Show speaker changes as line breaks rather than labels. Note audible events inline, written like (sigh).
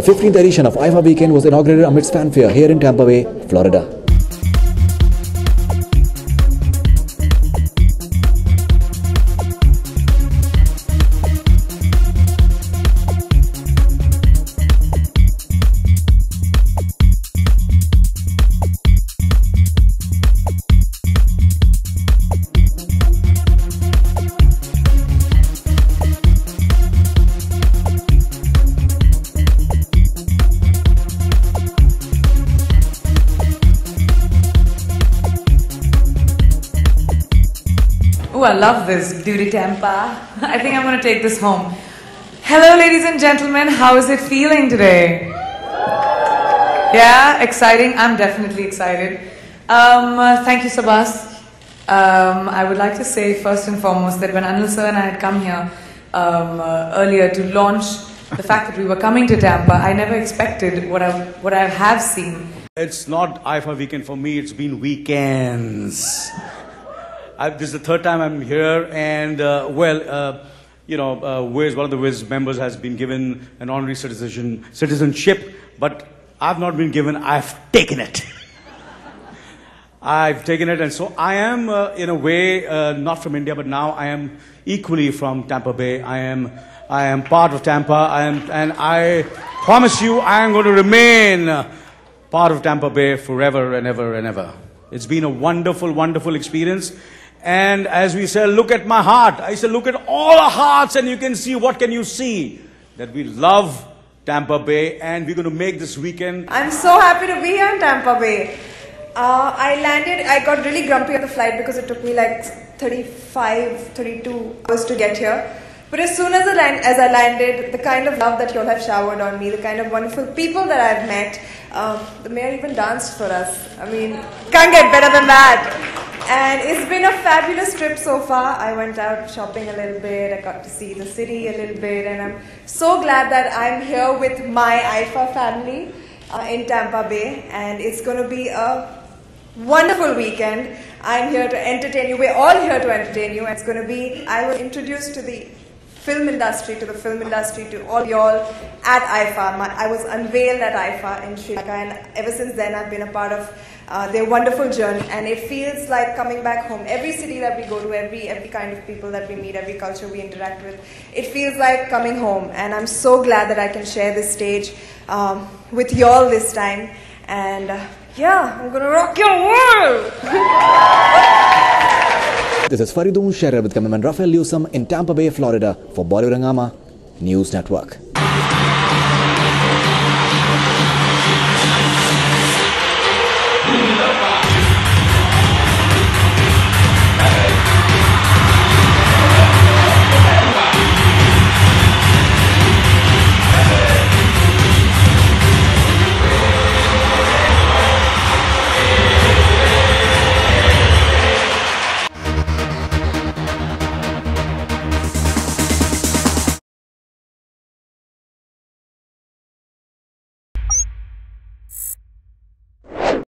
15th edition of IIFA Weekend was inaugurated amidst fanfare here in Tampa Bay, Florida.
Oh, I love this Duty Tampa. (laughs) I think I'm going to take this home. Hello, ladies and gentlemen. How is it feeling today? Yeah, exciting. I'm definitely excited. Um, uh, thank you, Sabas. Um, I would like to say first and foremost that when Anil sir and I had come here um, uh, earlier to launch the fact that we were coming to Tampa, I never expected what I what I have seen.
It's not IIFA weekend for me, it's been weekends. I, this is the third time I'm here, and uh, well, uh, you know, uh, Wiz, one of the Wiz members has been given an honorary citizen, citizenship, but I've not been given, I've taken it. (laughs) I've taken it, and so I am, uh, in a way, uh, not from India, but now I am equally from Tampa Bay. I am, I am part of Tampa, I am, and I promise you, I am going to remain part of Tampa Bay forever and ever and ever. It's been a wonderful, wonderful experience. And as we say, look at my heart. I say, look at all our hearts, and you can see what can you see that we love Tampa Bay, and we're going to make this weekend
I'm so happy to be here in Tampa Bay. Uh, I landed, I got really grumpy on the flight because it took me like 35, 32 hours to get here. But as soon as I, land, as I landed, the kind of love that you all have showered on me, the kind of wonderful people that I've met, uh, the mayor even danced for us. I mean, can't get better than that. And it's been a fabulous trip so far. I went out shopping a little bit, I got to see the city a little bit, and I'm so glad that I'm here with my IIFA family uh, in Tampa Bay, and it's going to be a wonderful weekend. I'm here to entertain you. We're all here to entertain you. It's going to be, I was introduced to the film industry, to the film industry, to all y'all at IIFA. I was unveiled at IIFA in Sri Lanka, and ever since then, I've been a part of uh, their wonderful journey. And it feels like coming back home. Every city that we go to, every every kind of people that we meet, every culture we interact with, it feels like coming home. And I'm so glad that I can share this stage um, with y'all this time. And uh, yeah, I'm gonna rock your world. (laughs)
This is Faridoon Shahryar with cameraman Rafael Lusam in Tampa Bay, Florida for Bollywood News Network.